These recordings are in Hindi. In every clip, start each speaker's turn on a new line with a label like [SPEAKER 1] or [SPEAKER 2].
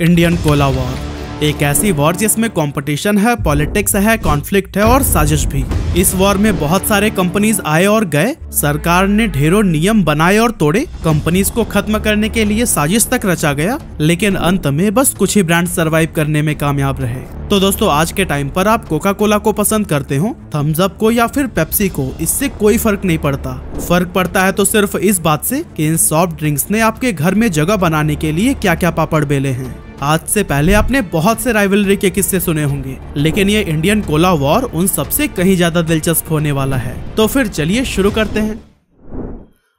[SPEAKER 1] Indian Cola war. एक ऐसी वॉर जिसमें कंपटीशन है पॉलिटिक्स है कॉन्फ्लिक्ट है और साजिश भी। इस वॉर में बहुत सारे कंपनीज़ आए और गए। सरकार ने ढेरों नियम बनाए और तोड़े। कंपनीज़ को खत्म करने के लिए साजिश तक रचा गया। लेकिन अंत में बस कुछ ही ब्रांड सरवाइव करने में कामयाब रहे। तो दोस्तों, आज के टाइम पर आप कोका कोला को पसंद करते हो थम्स अप को या फिर पेप्सी को, इससे कोई फ़र्क नहीं पड़ता। फ़र्क पड़ता है तो सिर्फ़ इस बात से कि इन सॉफ्ट ड्रिंक्स ने आपके घर में जगह बनाने के लिए क्या क्या पापड़ बेले हैं। आज से पहले आपने बहुत से राइवलरी के किस्से सुने होंगे, लेकिन ये इंडियन कोला वॉर उन सबसे कहीं ज़्यादा दिलचस्प होने वाला है। तो फिर चलिए शुरू करते हैं।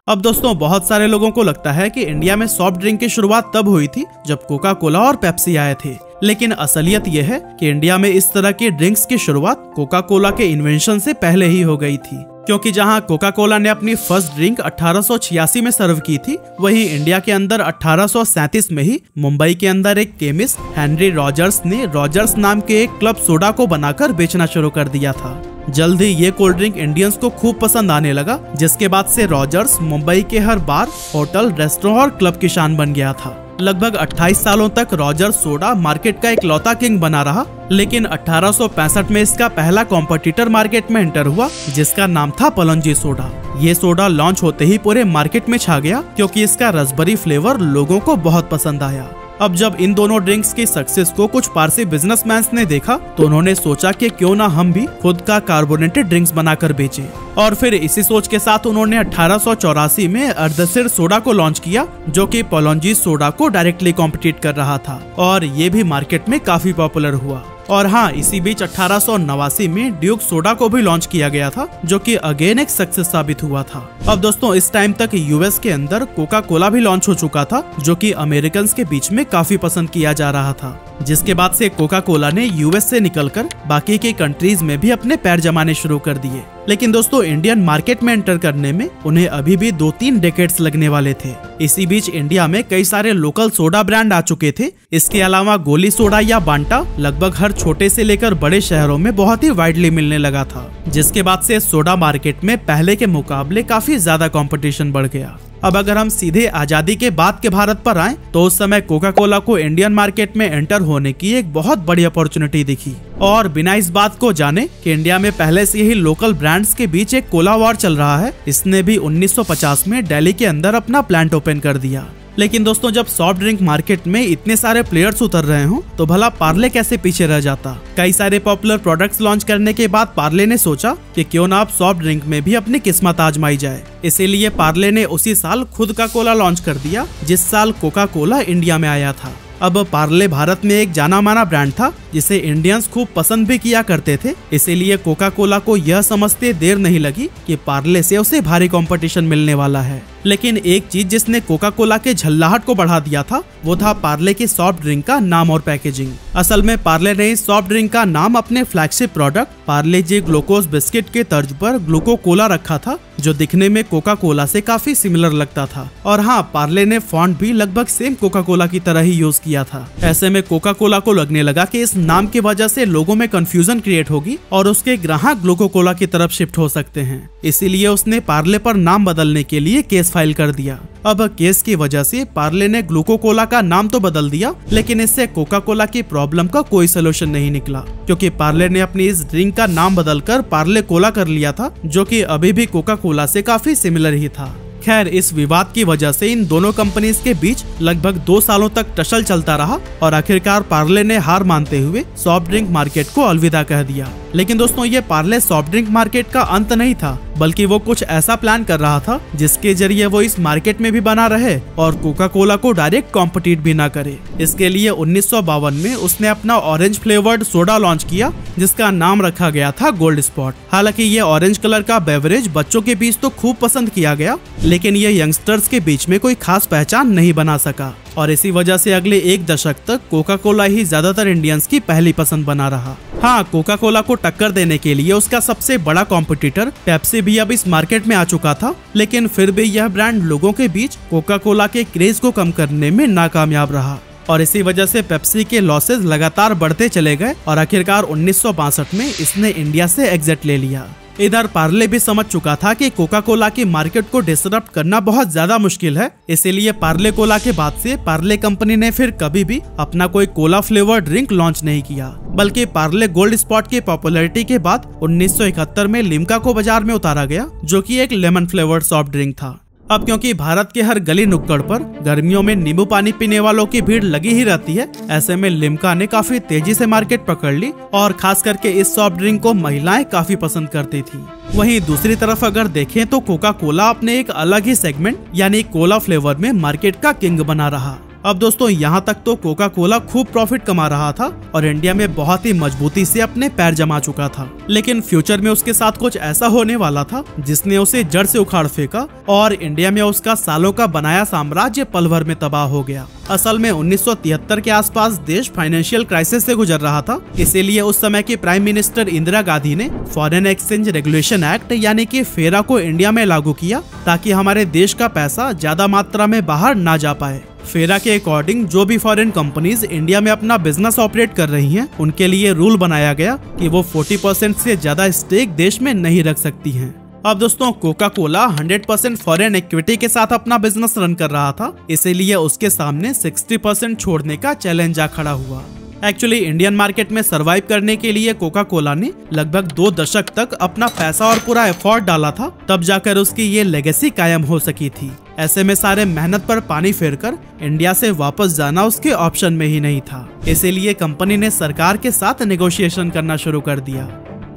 [SPEAKER 1] अब दोस्तों, बहुत सारे लोगों को लगता है कि इंडिया में सॉफ्ट ड्रिंक की शुरुआत तब हुई थी जब कोका कोला और पेप्सी आए थे। लेकिन असलियत यह है कि इंडिया में इस तरह के ड्रिंक्स की शुरुआत कोका कोला के इन्वेंशन से पहले ही हो गई थी। क्योंकि जहाँ कोका कोला ने अपनी फ़र्स्ट ड्रिंक 1886 में सर्व की थी, वहीं इंडिया के अंदर 1837 में ही मुंबई के अंदर एक केमिस्ट हेनरी रॉजर्स ने रॉजर्स नाम के एक क्लब सोडा को बनाकर बेचना शुरू कर दिया था। जल्द ही ये कोल्ड ड्रिंक इंडियंस को खूब पसंद आने लगा, जिसके बाद से रॉजर्स मुंबई के हर बार होटल रेस्टोरेंट और क्लब की शान बन गया था। लगभग 28 सालों तक रॉजर सोडा मार्केट का एक लौता किंग बना रहा, लेकिन 1865 में इसका पहला कॉम्पिटिटर मार्केट में एंटर हुआ, जिसका नाम था पलंजी सोडा ये सोडा लॉन्च होते ही पूरे मार्केट में छा गया, क्योंकि इसका रसबरी फ्लेवर लोगों को बहुत पसंद आया। अब जब इन दोनों ड्रिंक्स की सक्सेस को कुछ पारसी बिजनेसमैन ने देखा तो उन्होंने सोचा कि क्यों ना हम भी खुद का कार्बोनेटेड ड्रिंक्स बनाकर बेचें। और फिर इसी सोच के साथ उन्होंने अठारह सौ चौरासी में अर्धसिर सोडा को लॉन्च किया, जो कि पोलॉन्जी सोडा को डायरेक्टली कॉम्पिटिट कर रहा था। और ये भी मार्केट में काफ़ी पॉपुलर हुआ। और हाँ इसी बीच अठारह सौ नवासी में ड्यूक सोडा को भी लॉन्च किया गया था, जो कि अगेन एक सक्सेस साबित हुआ था। अब दोस्तों, इस टाइम तक यूएस के अंदर कोका कोला भी लॉन्च हो चुका था, जो कि अमेरिकन के बीच में काफ़ी पसंद किया जा रहा था। जिसके बाद से कोका कोला ने यूएस से निकलकर बाकी के कंट्रीज़ में भी अपने पैर जमाने शुरू कर दिए। लेकिन दोस्तों, इंडियन मार्केट में एंटर करने में उन्हें अभी भी दो तीन डेकेट्स लगने वाले थे। इसी बीच इंडिया में कई सारे लोकल सोडा ब्रांड आ चुके थे। इसके अलावा गोली सोडा या बांटा लगभग हर छोटे से लेकर बड़े शहरों में बहुत ही वाइडली मिलने लगा था, जिसके बाद से सोडा मार्केट में पहले के मुकाबले काफ़ी ज़्यादा कंपटीशन बढ़ गया। अब अगर हम सीधे आज़ादी के बाद के भारत पर आए तो उस समय कोका कोला को इंडियन मार्केट में एंटर होने की एक बहुत बड़ी अपॉर्चुनिटी दिखी। और बिना इस बात को जाने कि इंडिया में पहले से ही लोकल ब्रांड्स के बीच एक कोला वॉर चल रहा है, इसने भी 1950 में दिल्ली के अंदर अपना प्लांट ओपन कर दिया। लेकिन दोस्तों, जब सॉफ्ट ड्रिंक मार्केट में इतने सारे प्लेयर्स उतर रहे हो तो भला पार्ले कैसे पीछे रह जाता? कई सारे पॉपुलर प्रोडक्ट्स लॉन्च करने के बाद पार्ले ने सोचा कि क्यों ना आप सॉफ्ट ड्रिंक में भी अपनी किस्मत आजमाई जाए। इसीलिए पार्ले ने उसी साल खुद का कोला लॉन्च कर दिया, जिस साल कोका कोला इंडिया में आया था। अब पार्ले भारत में एक जाना माना ब्रांड था जिसे इंडियंस खूब पसंद भी किया करते थे, इसीलिए कोका कोला को यह समझते देर नहीं लगी कि पार्ले से उसे भारी कंपटीशन मिलने वाला है। लेकिन एक चीज़ जिसने कोका कोला के झल्लाहट को बढ़ा दिया था, वो था पार्ले के सॉफ्ट ड्रिंक का नाम और पैकेजिंग असल में पार्ले ने सॉफ्ट ड्रिंक का नाम अपने flagship product Parle G glucose biscuit के तर्ज पर ग्लूको कोला रखा था, जो दिखने में कोका कोला से काफ़ी सिमिलर लगता था। और हाँ पार्ले ने फॉन्ट भी लगभग सेम कोका कोला की तरह ही यूज़ किया था। ऐसे में कोका कोला को लगने लगा की इस नाम की वजह से लोगों में कंफ्यूजन क्रिएट होगी और उसके ग्राहक ग्लूको कोला की तरफ़ शिफ्ट हो सकते हैं। इसीलिए उसने पार्ले पर नाम बदलने के लिए केस फ़ाइल कर दिया। अब केस की वजह से पार्ले ने ग्लूको कोला का नाम तो बदल दिया, लेकिन इससे कोका कोला की प्रॉब्लम का कोई सोल्यूशन नहीं निकला। क्योंकि पार्ले ने अपनी इस ड्रिंक का नाम बदलकर पार्ले कोला कर लिया था, जो कि अभी भी कोका कोला से काफ़ी सिमिलर ही था। खैर, इस विवाद की वजह से इन दोनों कंपनीज़ के बीच लगभग दो सालों तक टसल चलता रहा और आखिरकार पार्ले ने हार मानते हुए सॉफ्ट ड्रिंक मार्केट को अलविदा कह दिया। लेकिन दोस्तों, ये पार्ले सॉफ्ट ड्रिंक मार्केट का अंत नहीं था। बल्कि वो कुछ ऐसा प्लान कर रहा था, जिसके ज़रिए वो इस मार्केट में भी बना रहे और कोका कोला को डायरेक्ट कॉम्पिटिट भी ना करे। इसके लिए उन्नीस सौ बावन में उसने अपना ऑरेंज फ्लेवर्ड सोडा लॉन्च किया, जिसका नाम रखा गया था गोल्ड स्पॉट हालाँकि ये ऑरेंज कलर का बेवरेज बच्चों के बीच तो खूब पसंद किया गया, लेकिन ये यंगस्टर्स के बीच में कोई खास पहचान नहीं बना सका। और इसी वजह से अगले एक दशक तक कोका कोला ही ज़्यादातर इंडियंस की पहली पसंद बना रहा। हाँ कोका कोला को टक्कर देने के लिए उसका सबसे बड़ा कॉम्पिटिटर पेप्सी भी अब इस मार्केट में आ चुका था, लेकिन फिर भी यह ब्रांड लोगों के बीच कोका कोला के क्रेज को कम करने में नाकामयाब रहा। और इसी वजह से पेप्सी के लॉसेज लगातार बढ़ते चले गए और आखिरकार उन्नीस सौ बासठ में इसने इंडिया से एग्जिट ले लिया। इधर पार्ले भी समझ चुका था कि कोका कोला की मार्केट को डिस्टर्ब करना बहुत ज़्यादा मुश्किल है। इसीलिए पार्ले कोला के बाद से पार्ले कंपनी ने फिर कभी भी अपना कोई कोला फ्लेवर ड्रिंक लॉन्च नहीं किया। बल्कि पार्ले गोल्ड स्पॉट की पॉपुलैरिटी के बाद 1971 में लिमका को बाज़ार में उतारा गया, जो कि एक लेमन फ्लेवर सॉफ्ट ड्रिंक था। अब क्योंकि भारत के हर गली नुक्कड़ पर गर्मियों में नींबू पानी पीने वालों की भीड़ लगी ही रहती है, ऐसे में लिमका ने काफ़ी तेज़ी से मार्केट पकड़ ली और खास करके इस सॉफ्ट ड्रिंक को महिलाएँ काफ़ी पसंद करती थी। वहीं दूसरी तरफ़ अगर देखें तो कोका कोला अपने एक अलग ही सेगमेंट यानी कोला फ्लेवर में मार्केट का किंग बना रहा। अब दोस्तों, यहाँ तक तो कोका कोला खूब प्रॉफिट कमा रहा था और इंडिया में बहुत ही मजबूती से अपने पैर जमा चुका था। लेकिन फ्यूचर में उसके साथ कुछ ऐसा होने वाला था, जिसने उसे जड़ से उखाड़ फेंका और इंडिया में उसका सालों का बनाया साम्राज्य पल भर में तबाह हो गया। असल में 1973 के आसपास देश फाइनेंशियल क्राइसिस से गुजर रहा था। इसीलिए उस समय की प्राइम मिनिस्टर इंदिरा गांधी ने फॉरेन एक्सचेंज रेगुलेशन एक्ट यानी कि फेरा को इंडिया में लागू किया, ताकि हमारे देश का पैसा ज़्यादा मात्रा में बाहर ना जा पाए। फेरा के अकॉर्डिंग जो भी फॉरेन कंपनीज़ इंडिया में अपना बिज़नेस ऑपरेट कर रही हैं, उनके लिए रूल बनाया गया कि वो 40 परसेंट से ज़्यादा स्टेक देश में नहीं रख सकती हैं। अब दोस्तों Coca Cola 100 percent foreign equity के साथ अपना बिज़नेस रन कर रहा था इसीलिए उसके सामने 60 परसेंट छोड़ने का चैलेंज आ खड़ा हुआ एक्चुअली इंडियन मार्केट में सरवाइव करने के लिए कोका कोला ने लगभग दो दशक तक अपना पैसा और पूरा एफर्ट डाला था तब जाकर उसकी ये लेगेसी कायम हो सकी थी ऐसे में सारे मेहनत पर पानी फेरकर इंडिया से वापस जाना उसके ऑप्शन में ही नहीं था। इसीलिए कंपनी ने सरकार के साथ नेगोशिएशन करना शुरू कर दिया।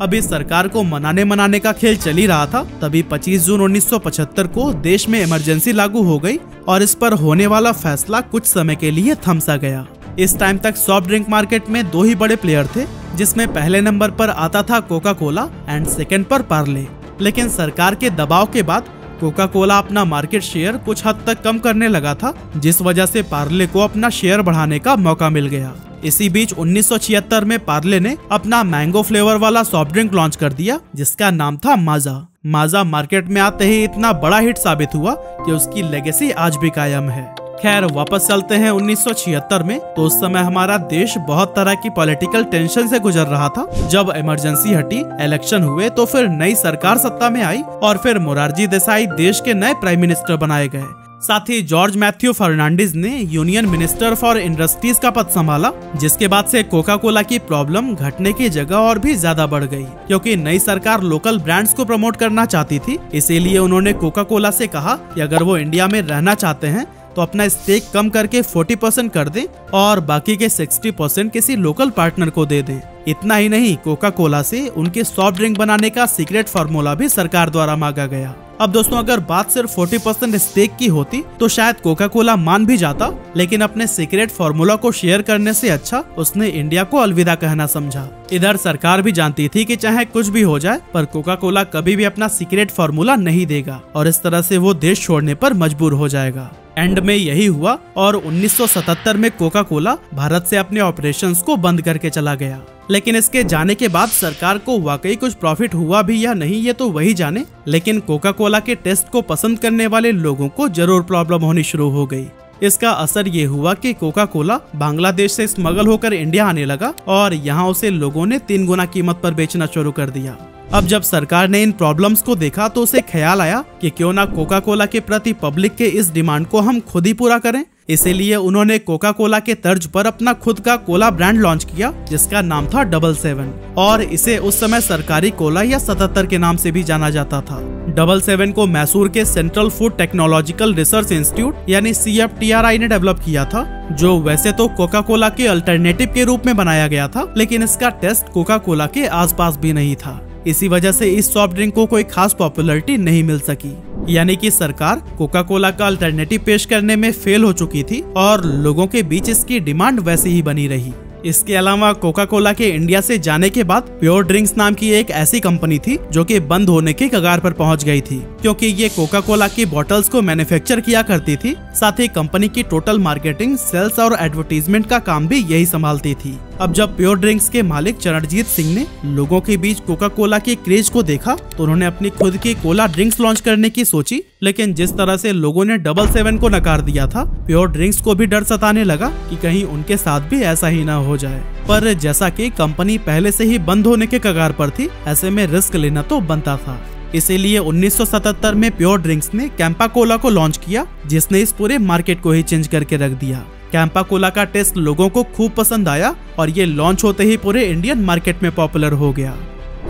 [SPEAKER 1] अभी सरकार को मनाने मनाने का खेल चल ही रहा था, तभी 25 जून 1975 को देश में इमरजेंसी लागू हो गई और इस पर होने वाला फैसला कुछ समय के लिए थमसा गया। इस टाइम तक सॉफ्ट ड्रिंक मार्केट में दो ही बड़े प्लेयर थे, जिसमें पहले नंबर पर आता था कोका कोला एंड सेकेंड पर पार्ले लेकिन सरकार के दबाव के बाद कोका कोला अपना मार्केट शेयर कुछ हद तक कम करने लगा था, जिस वजह से पार्ले को अपना शेयर बढ़ाने का मौका मिल गया। इसी बीच 1976 में पार्ले ने अपना मैंगो फ्लेवर वाला सॉफ्ट ड्रिंक लॉन्च कर दिया, जिसका नाम था माजा माजा मार्केट में आते ही इतना बड़ा हिट साबित हुआ कि उसकी लेगेसी आज भी कायम है। खैर, वापस चलते हैं 1976 में। तो उस समय हमारा देश बहुत तरह की पॉलिटिकल टेंशन से गुजर रहा था। जब इमरजेंसी हटी इलेक्शन हुए तो फिर नई सरकार सत्ता में आई और फिर मोरारजी देसाई देश के नए प्राइम मिनिस्टर बनाए गए। साथ ही जॉर्ज मैथ्यू फर्नांडिस ने यूनियन मिनिस्टर फॉर इंडस्ट्रीज़ का पद संभाला, जिसके बाद से कोका कोला की प्रॉब्लम घटने की जगह और भी ज़्यादा बढ़ गई, क्योंकि नई सरकार लोकल ब्रांड्स को प्रमोट करना चाहती थी। इसीलिए उन्होंने कोका कोला से कहा कि अगर वो इंडिया में रहना चाहते हैं तो अपना स्टेक कम करके 40 परसेंट कर दें और बाकी के 60 परसेंट किसी लोकल पार्टनर को दे दें। इतना ही नहीं कोका कोला से उनके सॉफ्ट ड्रिंक बनाने का सीक्रेट फार्मूला भी सरकार द्वारा मांगा गया। अब दोस्तों, अगर बात सिर्फ़ 40 परसेंट स्टेक की होती तो शायद कोका कोला मान भी जाता, लेकिन अपने सीक्रेट फार्मूला को शेयर करने से अच्छा उसने इंडिया को अलविदा कहना समझा। इधर सरकार भी जानती थी कि चाहे कुछ भी हो जाए, पर कोका कोला कभी भी अपना सीक्रेट फार्मूला नहीं देगा, और इस तरह से वो देश छोड़ने पर मजबूर हो जाएगा। एंड में यही हुआ और 1977 में कोका कोला भारत से अपने ऑपरेशंस को बंद करके चला गया। लेकिन इसके जाने के बाद सरकार को वाकई कुछ प्रॉफिट हुआ भी या नहीं, ये तो वही जाने। लेकिन कोका कोला के टेस्ट को पसंद करने वाले लोगों को ज़रूर प्रॉब्लम होनी शुरू हो गई। इसका असर ये हुआ कि कोका कोला बांग्लादेश से स्मगल होकर इंडिया आने लगा और यहाँ उसे लोगों ने तीन गुना कीमत पर बेचना शुरू कर दिया। अब जब सरकार ने इन प्रॉब्लम्स को देखा तो उसे ख्याल आया कि क्यों ना कोका कोला के प्रति पब्लिक के इस डिमांड को हम खुद ही पूरा करें। इसीलिए उन्होंने कोका कोला के तर्ज पर अपना खुद का कोला ब्रांड लॉन्च किया, जिसका नाम था डबल सेवन और इसे उस समय सरकारी कोला या सतहत्तर के नाम से भी जाना जाता था। डबल सेवन को मैसूर के central food technological research institute यानी सीएफटीआरआई ने डेवलप किया था, जो वैसे तो कोका कोला के अल्टरनेटिव के रूप में बनाया गया था, लेकिन इसका टेस्ट कोका कोला के आसपास भी नहीं था। इसी वजह से इस सॉफ्ट ड्रिंक को कोई खास पॉपुलरिटी नहीं मिल सकी। यानी कि सरकार कोका कोला का अल्टरनेटिव पेश करने में फेल हो चुकी थी और लोगों के बीच इसकी डिमांड वैसे ही बनी रही। इसके अलावा कोका कोला के इंडिया से जाने के बाद प्योर ड्रिंक्स नाम की एक ऐसी कंपनी थी जो कि बंद होने के कगार पर पहुँच गई थी। क्योंकि ये कोका कोला की बॉटल्स को मैन्युफैक्चर किया करती थी, साथ ही कंपनी की टोटल मार्केटिंग सेल्स और एडवर्टीजमेंट का काम भी यही संभालती थी। अब जब प्योर ड्रिंक्स के मालिक चरणजीत सिंह ने लोगों के बीच कोका कोला के क्रेज को देखा तो उन्होंने अपनी खुद की कोला ड्रिंक्स लॉन्च करने की सोची। लेकिन जिस तरह से लोगों ने डबल सेवन को नकार दिया था प्योर ड्रिंक्स को भी डर सताने लगा कि कहीं उनके साथ भी ऐसा ही ना हो जाए। पर जैसा कि कंपनी पहले से ही बंद होने के कगार पर थी, ऐसे में रिस्क लेना तो बनता था। इसीलिए 1977 में प्योर ड्रिंक्स ने कैंपा कोला को लॉन्च किया, जिसने इस पूरे मार्केट को ही चेंज करके रख दिया। कैंपा कोला का टेस्ट लोगों को खूब पसंद आया और ये लॉन्च होते ही पूरे इंडियन मार्केट में पॉपुलर हो गया।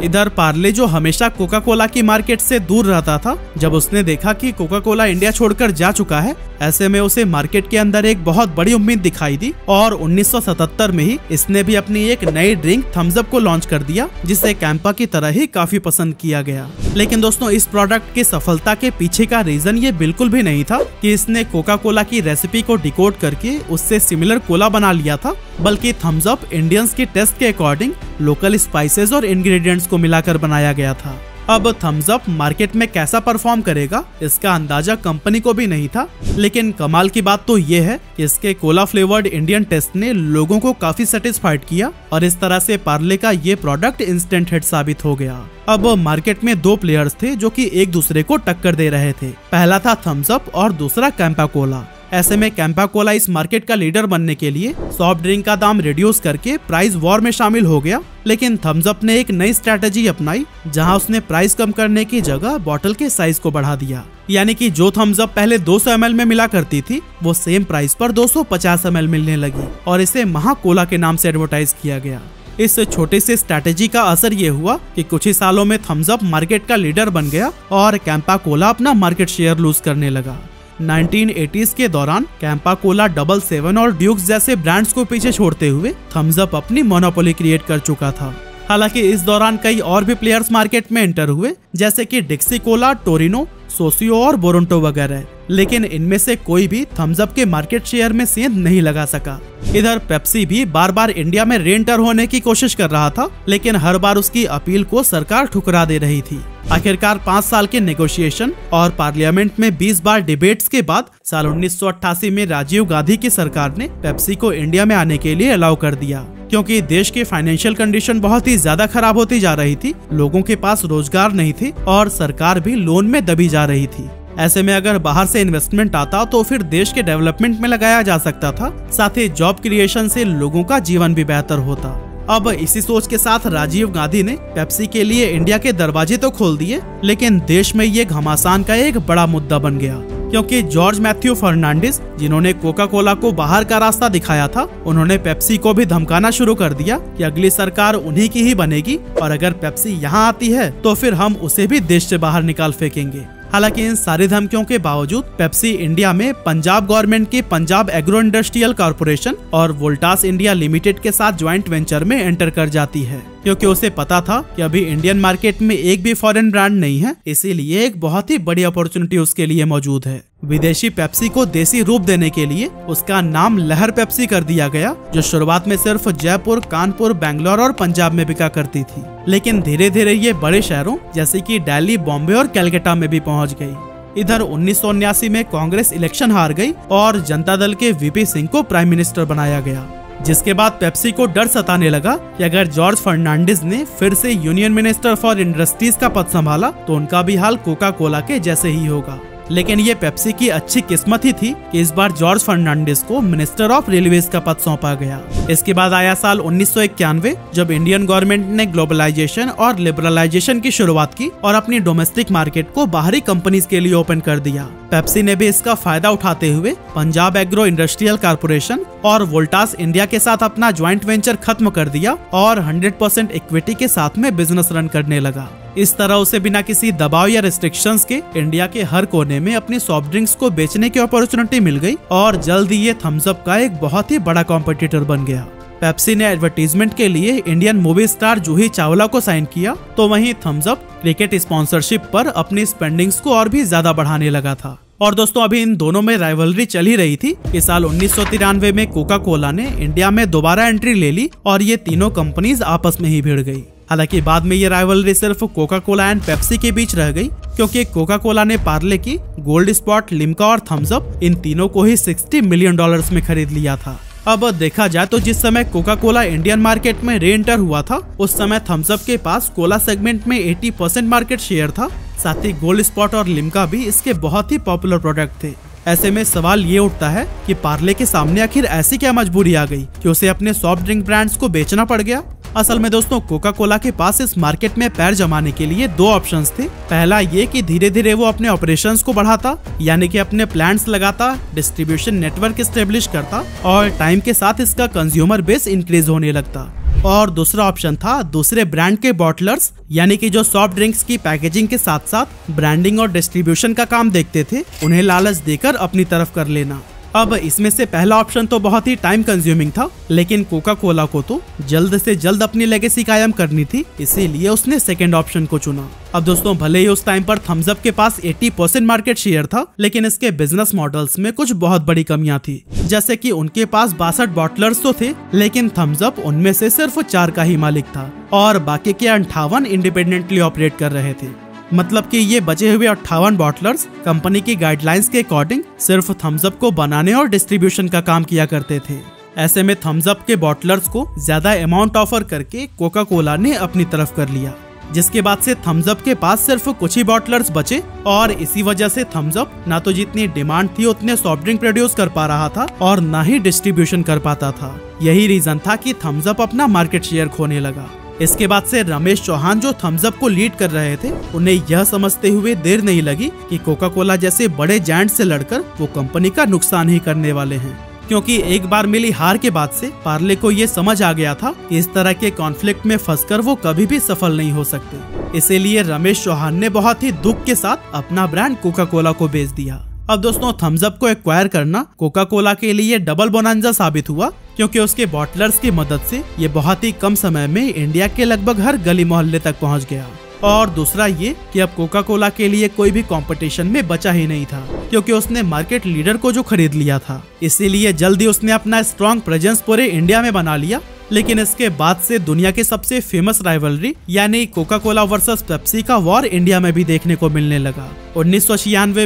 [SPEAKER 1] इधर पार्ले जो हमेशा कोका कोला की मार्केट से दूर रहता था, जब उसने देखा कि कोका कोला इंडिया छोड़कर जा चुका है, ऐसे में उसे मार्केट के अंदर एक बहुत बड़ी उम्मीद दिखाई दी और 1977 में ही इसने भी अपनी एक नई ड्रिंक थम्सअप को लॉन्च कर दिया, जिसे कैंपा की तरह ही काफ़ी पसंद किया गया। लेकिन दोस्तों, इस प्रोडक्ट की सफलता के पीछे का रीजन ये बिल्कुल भी नहीं था कि इसने कोका कोला की रेसिपी को डिकोड करके उससे सिमिलर कोला बना लिया था, बल्कि थम्सअप इंडियंस के टेस्ट के अकॉर्डिंग लोकल स्पाइसेस और इंग्रेडिएंट्स को मिलाकर बनाया गया था। अब थम्स अप मार्केट में कैसा परफॉर्म करेगा, इसका अंदाज़ा कंपनी को भी नहीं था। लेकिन कमाल की बात तो ये है कि इसके कोला फ्लेवर्ड इंडियन टेस्ट ने लोगों को काफ़ी सेटिस्फाइड किया और इस तरह से पार्ले का ये प्रोडक्ट इंस्टेंट हिट साबित हो गया। अब मार्केट में दो प्लेयर्स थे जो कि एक दूसरे को टक्कर दे रहे थे। पहला था थम्स अप और दूसरा कैंपा कोला ऐसे में कैंपा कोला इस मार्केट का लीडर बनने के लिए सॉफ्ट ड्रिंक का दाम रिड्यूस करके प्राइस वॉर में शामिल हो गया। लेकिन थम्स अप ने एक नई स्ट्रेटेजी अपनाई, जहाँ उसने प्राइस कम करने की जगह बॉटल के साइज़ को बढ़ा दिया। यानी कि जो थम्स अप पहले 200 एम में मिला करती थी, वो सेम प्राइस पर 250 एम मिलने लगी और इसे महा कोला के नाम से एडवर्टाइज किया गया। इस छोटे से स्ट्रैटेजी का असर ये हुआ कि कुछ ही सालों में थम्स अप मार्केट का लीडर बन गया और कैंपा कोला अपना मार्केट शेयर लूज करने लगा। 1980s के दौरान कैंपा कोला डबल सेवन और ड्यूक्स जैसे ब्रांड्स को पीछे छोड़ते हुए थम्स अप अपनी मोनोपोली क्रिएट कर चुका था। हालाँकि इस दौरान कई और भी प्लेयर्स मार्केट में एंटर हुए, जैसे कि डिक्सी कोला, टोरिनो, सोसियो और बोरोंटो वगैरह। लेकिन इनमें से कोई भी थम्स अप के मार्केट शेयर में सेंध नहीं लगा सका। इधर पेप्सी भी बार बार इंडिया में रेंटर होने की कोशिश कर रहा था, लेकिन हर बार उसकी अपील को सरकार ठुकरा दे रही थी। आखिरकार पाँच साल के नेगोशिएशन और पार्लियामेंट में 20 बार डिबेट्स के बाद साल 1988 में राजीव गांधी की सरकार ने पेप्सी को इंडिया में आने के लिए अलाउ कर दिया, क्योंकि देश की फाइनेंशियल कंडीशन बहुत ही ज़्यादा खराब होती जा रही थी, लोगों के पास रोज़गार नहीं थे और सरकार भी लोन में दबी जा रही थी। ऐसे में अगर बाहर से इन्वेस्टमेंट आता तो फिर देश के डेवलपमेंट में लगाया जा सकता था। साथ ही जॉब क्रिएशन से लोगों का जीवन भी बेहतर होता। अब इसी सोच के साथ राजीव गांधी ने पेप्सी के लिए इंडिया के दरवाजे तो खोल दिए, लेकिन देश में ये घमासान का एक बड़ा मुद्दा बन गया। क्योंकि जॉर्ज मैथ्यू फर्नांडिस जिन्होंने कोका कोला को बाहर का रास्ता दिखाया था, उन्होंने पेप्सी को भी धमकाना शुरू कर दिया कि अगली सरकार उन्हीं की ही बनेगी, और अगर पेप्सी यहाँ आती है तो फिर हम उसे भी देश से बाहर निकाल फेंकेंगे। हालाँकि इन सारी धमकियों के बावजूद पेप्सी इंडिया में पंजाब गवर्नमेंट के पंजाब एग्रो इंडस्ट्रियल कॉरपोरेशन और वोल्टास इंडिया लिमिटेड के साथ ज्वाइंट वेंचर में एंटर कर जाती है, क्योंकि उसे पता था कि अभी इंडियन मार्केट में एक भी फॉरेन ब्रांड नहीं है, इसीलिए एक बहुत ही बड़ी अपॉर्चुनिटी उसके लिए मौजूद है। विदेशी पेप्सी को देसी रूप देने के लिए उसका नाम लहर पेप्सी कर दिया गया, जो शुरुआत में सिर्फ़ जयपुर, कानपुर, बैंगलोर और पंजाब में बिका करती थी। लेकिन धीरे धीरे ये बड़े शहरों, जैसे कि दिल्ली, बॉम्बे और कैलकाटा में भी पहुँच गई। इधर उन्नीस में कांग्रेस इलेक्शन हार गई और जनता दल के वीपी सिंह को प्राइम मिनिस्टर बनाया गया। जिसके बाद पेप्सी को डर सताने लगा कि अगर जॉर्ज फर्नांडिस ने फिर से यूनियन मिनिस्टर फॉर इंडस्ट्रीज़ का पद संभाला तो उनका भी हाल कोका कोला के जैसे ही होगा। लेकिन ये पेप्सी की अच्छी किस्मत ही थी कि इस बार जॉर्ज फर्नांडिस को मिनिस्टर ऑफ़ रेलवेज का पद सौंपा गया। इसके बाद आया साल उन्नीस सौ इक्यानवे, जब इंडियन गवर्नमेंट ने ग्लोबलाइजेशन और लिबरलाइजेशन की शुरुआत की और अपनी डोमेस्टिक मार्केट को बाहरी कंपनीज़ के लिए ओपन कर दिया। पेप्सी ने भी इसका फ़ायदा उठाते हुए पंजाब एग्रो इंडस्ट्रियल कारपोरेशन और वोल्टास इंडिया के साथ अपना ज्वाइंट वेंचर खत्म कर दिया और 100 परसेंट इक्विटी के साथ में बिज़नेस रन करने लगा। इस तरह उसे बिना किसी दबाव या रिस्ट्रिक्शंस के इंडिया के हर कोने में अपनी सॉफ्ट ड्रिंक्स को बेचने की अपॉर्चुनिटी मिल गई और जल्द ही ये थम्स अप का एक बहुत ही बड़ा कॉम्पिटिटर बन गया। पेप्सी ने एडवर्टीजमेंट के लिए Indian movie star Juhi Chawla को साइन किया तो वहीं थम्सअप क्रिकेट स्पॉन्सरशिप पर अपनी स्पेंडिंग्स को और भी ज़्यादा बढ़ाने लगा था। और दोस्तों, अभी इन दोनों में राइवलरी चल ही रही थी। इस साल उन्नीस सौ तिरानवे में कोका कोला ने इंडिया में दोबारा एंट्री ले ली और ये तीनों कंपनीज़ आपस में ही भिड़ गई। हालाँकि बाद में ये राइवलरी सिर्फ़ कोका कोला एंड पेप्सी के बीच रह गई, क्योंकि कोका कोला ने पार्ले की गोल्ड स्पॉट लिमका और थम्स अप इन तीनों को ही 60 मिलियन डॉलर्स में खरीद लिया था। अब देखा जाए तो जिस समय कोका कोला इंडियन मार्केट में री एंटर हुआ था, उस समय थम्सअप के पास कोला सेगमेंट में 80 परसेंट मार्केट शेयर था। साथ ही गोल्ड स्पॉट और लिमका भी इसके बहुत ही पॉपुलर प्रोडक्ट थे। ऐसे में सवाल ये उठता है कि पार्ले के सामने आखिर ऐसी क्या मजबूरी आ गई कि उसे अपने सॉफ्ट ड्रिंक ब्रांड्स को बेचना पड़ गया? असल में दोस्तों कोका कोला के पास इस मार्केट में पैर जमाने के लिए दो ऑप्शंस थे। पहला ये कि धीरे धीरे वो अपने ऑपरेशंस को बढ़ाता, यानी कि अपने प्लांट्स लगाता डिस्ट्रीब्यूशन नेटवर्क स्टेब्लिश करता, और टाइम के साथ इसका कंज्यूमर बेस इंक्रीज होने लगता। और दूसरा ऑप्शन था दूसरे ब्रांड के बॉटलर्स यानी कि जो सॉफ्ट ड्रिंक्स की पैकेजिंग के साथ साथ ब्रांडिंग और डिस्ट्रीब्यूशन का काम देखते थे, उन्हें लालच देकर अपनी तरफ़ कर लेना। अब इसमें से पहला ऑप्शन तो बहुत ही टाइम कंज्यूमिंग था, लेकिन कोका कोला को तो जल्द से जल्द अपनी लेगेसी कायम करनी थी, इसीलिए उसने सेकेंड ऑप्शन को चुना। अब दोस्तों, भले ही उस टाइम पर थम्सअप के पास 80 परसेंट मार्केट शेयर था, लेकिन इसके बिज़नेस मॉडल्स में कुछ बहुत बड़ी कमियाँ थी। जैसे कि उनके पास बासठ बॉटलर्स तो थे, लेकिन थम्सअप उनमें से सिर्फ़ चार का ही मालिक था, और बाकी के अंठावन इंडिपेंडेंटली ऑपरेट कर रहे थे। मतलब कि ये बचे हुए अट्ठावन बॉटलर्स कंपनी की गाइडलाइंस के अकॉर्डिंग सिर्फ़ थम्सअप को बनाने और डिस्ट्रीब्यूशन का काम किया करते थे। ऐसे में थम्सअप के बॉटलर्स को ज़्यादा अमाउंट ऑफ़र करके कोका कोला ने अपनी तरफ़ कर लिया। जिसके बाद से थम्सअप के पास सिर्फ़ कुछ ही बॉटलर्स बचे और इसी वजह से थम्सअप ना तो जितनी डिमांड थी उतने सॉफ्ट ड्रिंक प्रोड्यूस कर पा रहा था और ना ही डिस्ट्रीब्यूशन कर पाता था। यही रीजन था कि थम्सअप अपना मार्केट शेयर खोने लगा। इसके बाद से रमेश चौहान जो थम्सअप को लीड कर रहे थे, उन्हें यह समझते हुए देर नहीं लगी कि कोका कोला जैसे बड़े जैंट से लड़कर वो कंपनी का नुकसान ही करने वाले हैं। क्योंकि एक बार मिली हार के बाद से पार्ले को ये समझ आ गया था कि इस तरह के कॉन्फ्लिक्ट में फंसकर वो कभी भी सफल नहीं हो सकते। इसीलिए रमेश चौहान ने बहुत ही दुख के साथ अपना ब्रांड कोका कोला को बेच दिया। अब दोस्तों थम्सअप को एक्वायर करना कोका कोला के लिए डबल बोनांजा साबित हुआ, क्योंकि उसके बॉटलर्स की मदद से ये बहुत ही कम समय में इंडिया के लगभग हर गली मोहल्ले तक पहुँच गया। और दूसरा ये कि अब कोका कोला के लिए कोई भी कंपटीशन में बचा ही नहीं था, क्योंकि उसने मार्केट लीडर को जो खरीद लिया था। इसीलिए जल्दी उसने अपना स्ट्रॉन्ग प्रेजेंस पूरे इंडिया में बना लिया लेकिन इसके बाद से दुनिया के सबसे फ़ेमस राइवलरी यानी कोका कोला वर्सेस पेप्सी का वॉर इंडिया में भी देखने को मिलने लगा। उन्नीस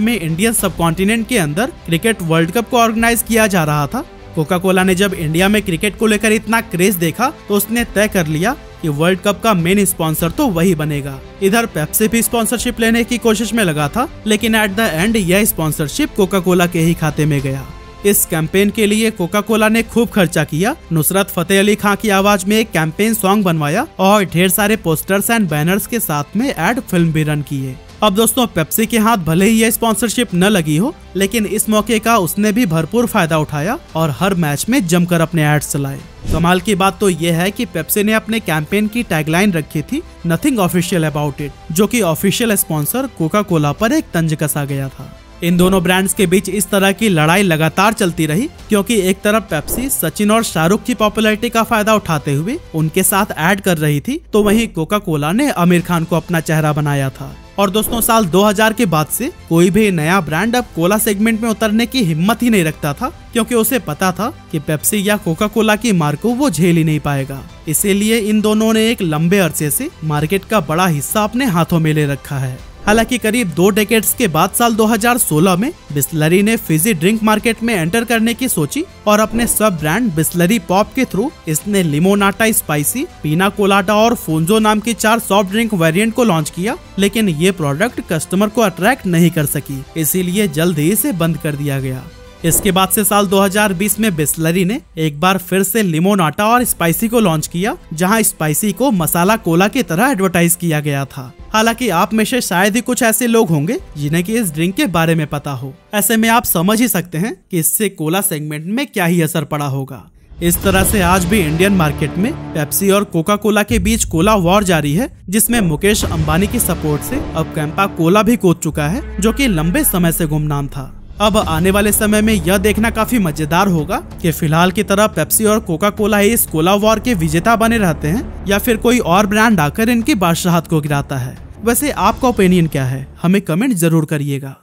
[SPEAKER 1] में इंडियन सब कॉन्टिनेंट के अंदर क्रिकेट वर्ल्ड कप को ऑर्गेनाइज किया जा रहा था। कोका कोला ने जब इंडिया में क्रिकेट को लेकर इतना क्रेज देखा तो उसने तय कर लिया कि वर्ल्ड कप का मेन स्पॉन्सर तो वही बनेगा। इधर पेप्सी भी स्पॉन्सरशिप लेने की कोशिश में लगा था, लेकिन एट द एंड यह स्पॉन्सरशिप कोका कोला के ही खाते में गया। इस कैंपेन के लिए कोका कोला ने खूब खर्चा किया। नुसरत फतेह अली खान की आवाज़ में एक कैंपेन सॉन्ग बनवाया और ढेर सारे पोस्टर्स एंड बैनर्स के साथ में एड फ़िल्म भी रन किए। अब दोस्तों पेप्सी के हाथ भले ही ये स्पॉन्सरशिप न लगी हो, लेकिन इस मौके का उसने भी भरपूर फ़ायदा उठाया और हर मैच में जमकर अपने एड्स चलाए। कमाल की बात तो ये है कि पेप्सी ने अपने कैंपेन की टैगलाइन रखी थी नथिंग ऑफिशियल अबाउट इट जो कि ऑफिशियल स्पॉन्सर कोका कोला पर एक तंज कसा गया था। इन दोनों ब्रांड्स के बीच इस तरह की लड़ाई लगातार चलती रही, क्योंकि एक तरफ़ पेप्सी सचिन और शाहरुख की पॉपुलैरिटी का फ़ायदा उठाते हुए उनके साथ ऐड कर रही थी तो वहीं कोका कोला ने आमिर खान को अपना चेहरा बनाया था। और दोस्तों, साल 2000 के बाद से कोई भी नया ब्रांड अब कोला सेगमेंट में उतरने की हिम्मत ही नहीं रखता था, क्योंकि उसे पता था कि पेप्सी या कोका कोला की मार को वो झेल ही नहीं पाएगा। इसीलिए इन दोनों ने एक लंबे अरसे से मार्केट का बड़ा हिस्सा अपने हाथों में ले रखा है। हालाँकि करीब दो डेकेट्स के बाद साल 2016 में बिस्लरी ने फिजी ड्रिंक मार्केट में एंटर करने की सोची और अपने सब ब्रांड बिस्लरी पॉप के थ्रू इसने लिमोनाटा स्पाइसी पीना कोलाटा और फोन्जो नाम की चार सॉफ्ट ड्रिंक वेरिएंट को लॉन्च किया, लेकिन ये प्रोडक्ट कस्टमर को अट्रैक्ट नहीं कर सकी। इसीलिए जल्द ही इसे बंद कर दिया गया। इसके बाद से साल 2020 में बिस्लरी ने एक बार फिर से लिमोनाटा और स्पाइसी को लॉन्च किया, जहाँ स्पाइसी को मसाला कोला की तरह एडवर्टाइज किया गया था। हालाँकि आप में से शायद ही कुछ ऐसे लोग होंगे, जिन्हें की इस ड्रिंक के बारे में पता हो। ऐसे में आप समझ ही सकते हैं कि इससे कोला सेगमेंट में क्या ही असर पड़ा होगा। इस तरह से आज भी इंडियन मार्केट में पेप्सी और कोका कोला के बीच कोला वॉर जारी है, जिसमें मुकेश अंबानी की सपोर्ट से अब कैंपा कोला भी कूद चुका है, जो कि लंबे समय से गुमनाम था। अब आने वाले समय में यह देखना काफ़ी मज़ेदार होगा कि फ़िलहाल की तरह पेप्सी और कोका कोला ही इस कोला वॉर के विजेता बने रहते हैं, या फिर कोई और ब्रांड आकर इनकी बादशाहत को गिराता है। वैसे आपका ओपिनियन क्या है? हमें कमेंट ज़रूर करिएगा।